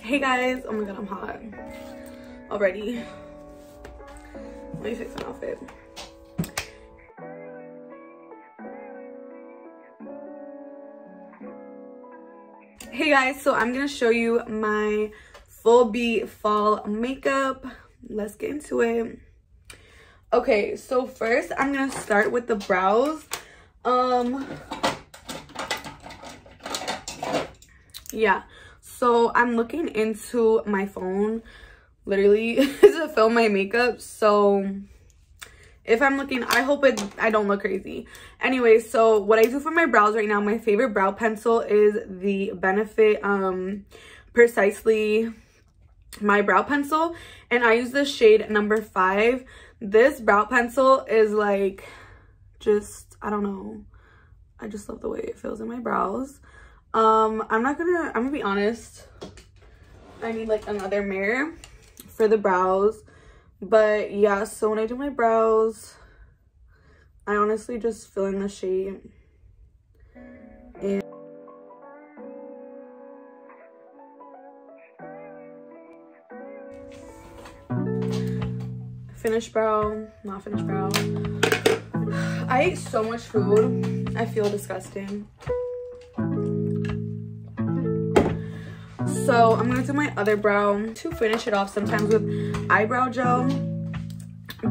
Hey guys, oh my god, I'm hot already. Let me fix my outfit. Hey guys, so I'm gonna show you my full beat fall makeup. Let's get into it. Okay, so first I'm gonna start with the brows. Um, yeah, so I'm looking into my phone literally to film my makeup. So if I'm looking, I hope it, I don't look crazy. Anyway, so what I do for my brows right now, my favorite brow pencil is the Benefit um, Precisely My Brow Pencil. And I use the shade number five. This brow pencil is like, just, I don't know. I just love the way it feels in my brows. Um, I'm not gonna, I'm gonna be honest. I need like another mirror for the brows. But yeah, so when I do my brows, I honestly just fill in the shape. And finished brow, not finished brow. I ate so much food. I feel disgusting. So I'm gonna do my other brow to finish it off sometimes with eyebrow gel.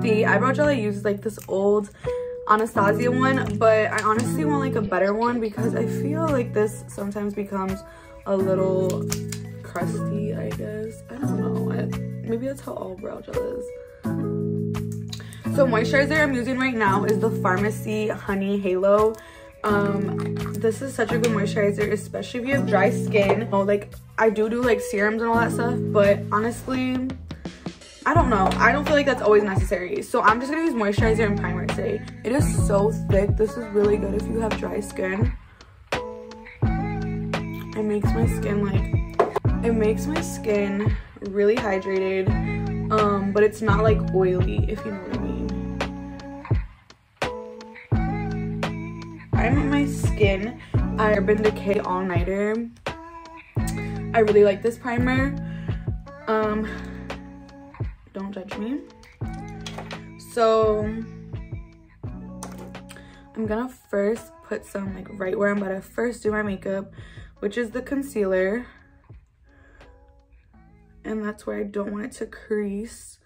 The eyebrow gel I use is like this old Anastasia one, but I honestly want like a better one because I feel like this sometimes becomes a little crusty, I guess. I don't know. Maybe that's how all brow gel is. So moisturizer I'm using right now is the Farmacy Honey Halo. Um, this is such a good moisturizer, especially if you have dry skin. Oh, like I do do like serums and all that stuff, but honestly, I don't know. I don't feel like that's always necessary. So I'm just gonna use moisturizer and primer today. It is so thick. This is really good if you have dry skin. It makes my skin like, it makes my skin really hydrated, um, but it's not like oily, if you know what I mean. My skin Urban Decay All Nighter. I really like this primer. Um, don't judge me. So I'm gonna first put some like right where I'm about to first do my makeup, which is the concealer. And that's where I don't want it to crease.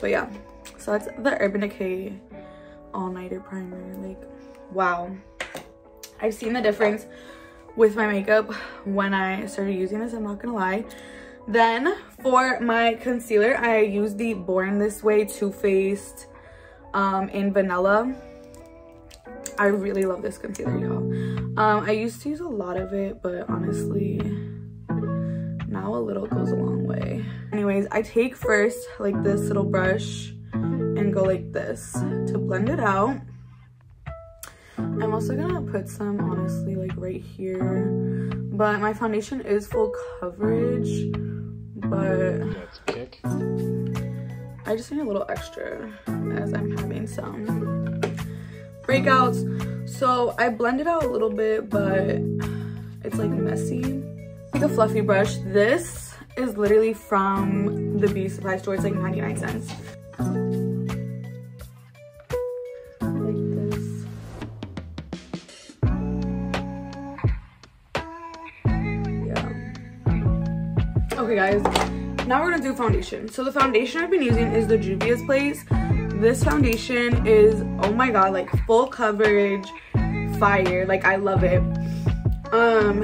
But yeah, so that's the Urban Decay all-nighter primer like wow. I've seen the difference with my makeup when i started using this i'm not gonna lie. Then for my concealer i use the born this way Too Faced um in vanilla. I really love this concealer y'all. Um i used to use a lot of it but honestly now a little goes a long way. Anyways i take first like this little brush and go like this to blend it out. I'm also gonna put some honestly like right here, but my foundation is full coverage, but I just need a little extra as I'm having some breakouts. So I blended out a little bit, but it's like messy. like a fluffy brush. This is literally from the beauty supply store. It's like 99 cents. Guys, now we're gonna do foundation. So the foundation I've been using is the Juvia's Place. This foundation is, oh my god, like full coverage, fire. Like I love it. Um,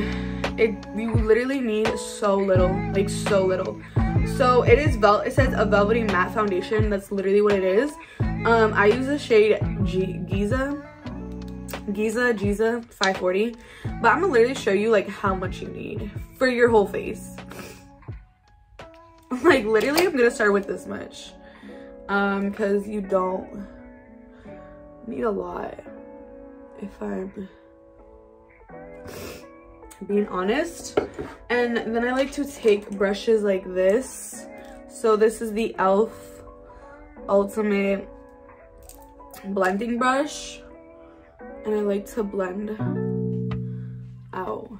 it you literally need so little, like so little. So it is vel it says a velvety matte foundation. That's literally what it is. Um, I use the shade G Giza. Giza, Giza 540. But I'm gonna literally show you like how much you need for your whole face. like literally i'm gonna start with this much. Um because you don't need a lot if i'm being honest. And then i like to take brushes like this. So this is the elf ultimate blending brush. And i like to blend out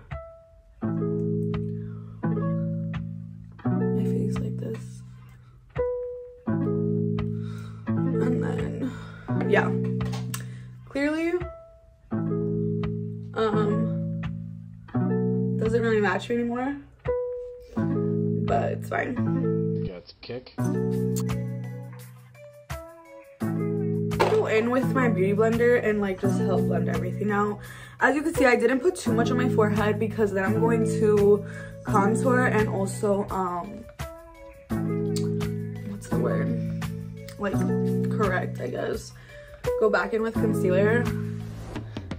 match anymore. But it's fine. Got the kick. Go in with my beauty blender and like just help blend everything out. As you can see, I didn't put too much on my forehead because then I'm going to contour and also um what's the word? Like correct, I guess. Go back in with concealer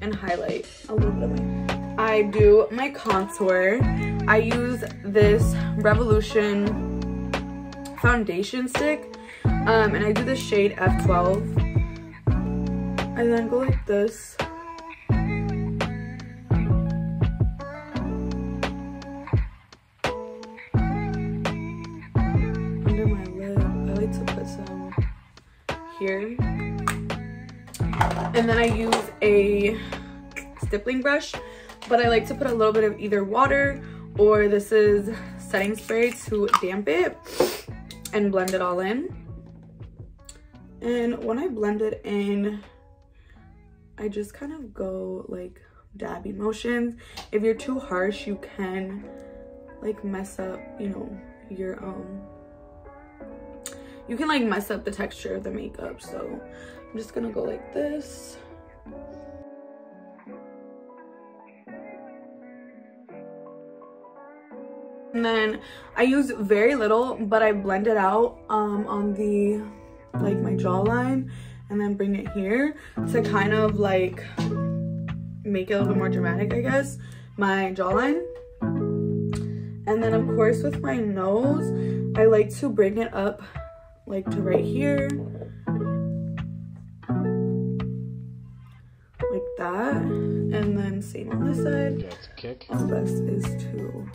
and highlight a little bit of my I do my contour. I use this Revolution foundation stick. Um, and I do the shade F12. And then go like this. Under my lip. I like to put some here. And then I use a stippling brush but I like to put a little bit of either water or this is setting spray to damp it and blend it all in. And when I blend it in, I just kind of go like dabby motions. If you're too harsh, you can like mess up, you know, your, um, you can like mess up the texture of the makeup. So I'm just gonna go like this. And then I use very little, but I blend it out um, on the, like my jawline and then bring it here to kind of like make it a little bit more dramatic, I guess, my jawline. And then of course with my nose, I like to bring it up like to right here. Like that. And then same on this side. Got the kick. The best is to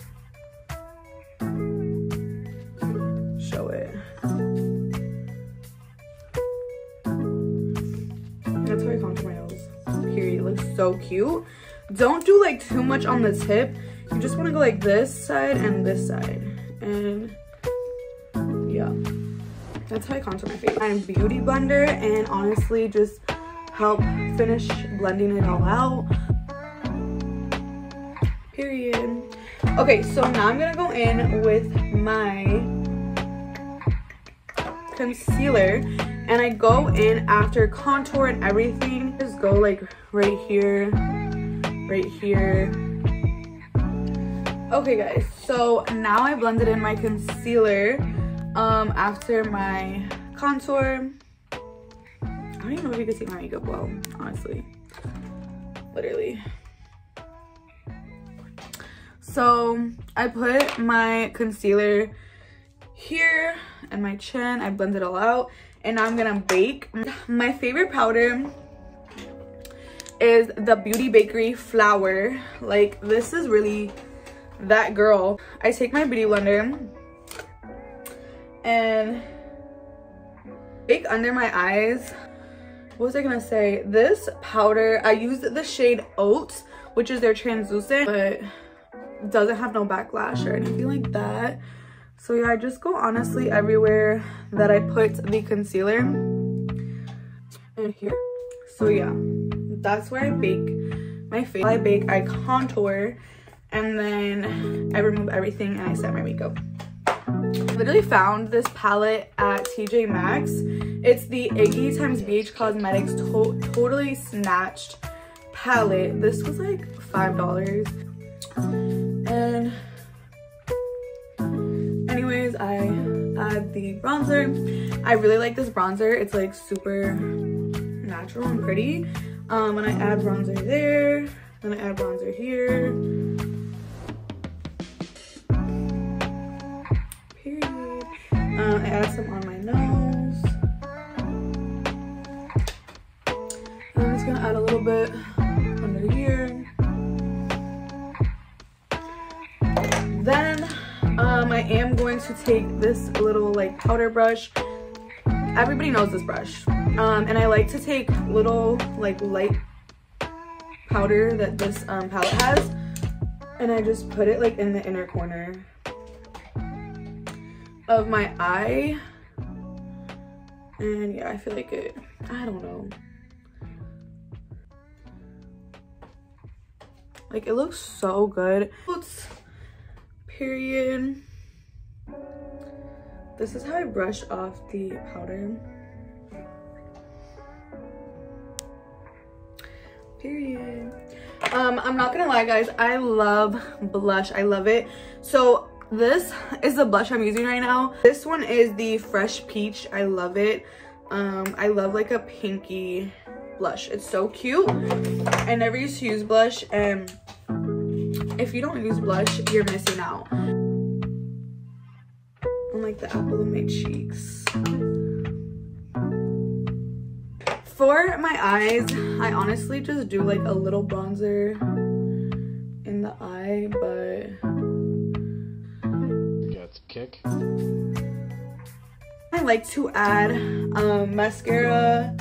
so cute. Don't do like too much on the tip. You just want to go like this side and this side. And yeah. That's how I contour my face. I'm Beauty Blender and honestly just help finish blending it all out. Period. Okay, so now I'm gonna go in with my concealer and I go in after contour and everything. Just go like right here, right here. Okay guys, so now I blended in my concealer um, after my contour. I don't even know if you can see my makeup well, honestly. Literally. So I put my concealer here and my chin. I blend it all out and now I'm gonna bake. My favorite powder is the Beauty Bakerie Flour. Like this is really that girl. I take my beauty blender and bake under my eyes. What was I gonna say? This powder, I used the shade Oats, which is their translucent, but doesn't have no backlash or anything like that. So yeah, I just go honestly everywhere that I put the concealer and here. So yeah, that's where I bake my face. I bake, I contour, and then I remove everything and I set my makeup. I literally found this palette at TJ Maxx. It's the Iggy times BH Cosmetics to totally snatched palette. This was like $5 and anyways i add the bronzer. I really like this bronzer. It's like super natural and pretty. Um and i add bronzer there then i add bronzer here take this little like powder brush. Everybody knows this brush. Um, and I like to take little like light powder that this um, palette has. And I just put it like in the inner corner of my eye. And yeah, I feel like it, I don't know. Like it looks so good. It's period. This is how I brush off the powder. Period. Um, I'm not gonna lie guys, I love blush. I love it. So this is the blush I'm using right now. This one is the Fresh Peach. I love it. Um, I love like a pinky blush. It's so cute. I never used to use blush and if you don't use blush, you're missing out. Like the apple of my cheeks. For my eyes, I honestly just do like a little bronzer in the eye, but... You got the kick. I like to add um, mascara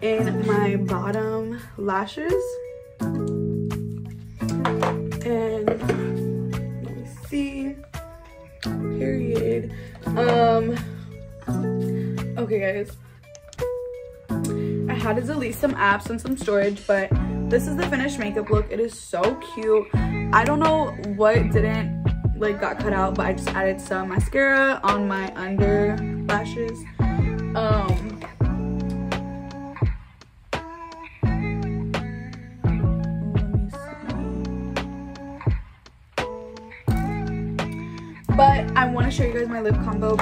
in my bottom lashes. Um. Okay, guys I had to delete some apps and some storage, but this is the finished makeup look. It is so cute. I don't know what didn't like got cut out, but I just added some mascara on my under lashes. Um, I want to show you guys my lip combo.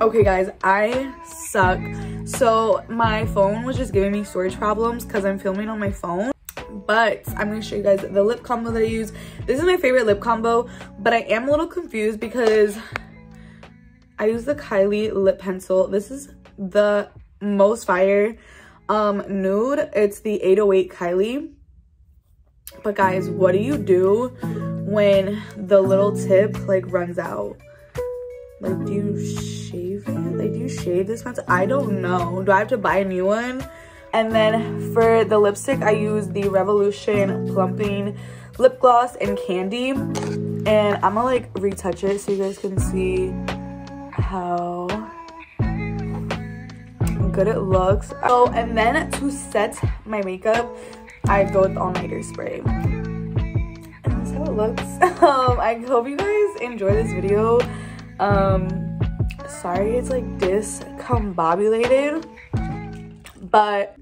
Okay guys, I suck so my phone was just giving me storage problems because I'm filming on my phone. But I'm going to show you guys the lip combo that I use. This is my favorite lip combo, but I am a little confused because I use the Kylie lip pencil. This is the most fire um, nude. It's the 808 Kylie. But guys, what do you do when the little tip like runs out? Like, do you shave it? Like, do you shave this pencil? I don't know. Do I have to buy a new one? And then for the lipstick, I use the Revolution Plumping Lip Gloss and Candy. And I'm gonna like retouch it so you guys can see how good it looks. Oh, and then to set my makeup, I go with All Nighter Spray. And that's how it looks. Um, I hope you guys enjoy this video um sorry it's like discombobulated but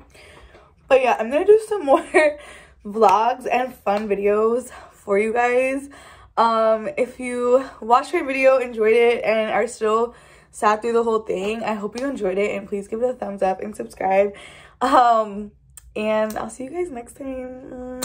but yeah i'm gonna do some more vlogs and fun videos for you guys. Um if you watched my video enjoyed it and are still sat through the whole thing i hope you enjoyed it and please give it a thumbs up and subscribe. Um and i'll see you guys next time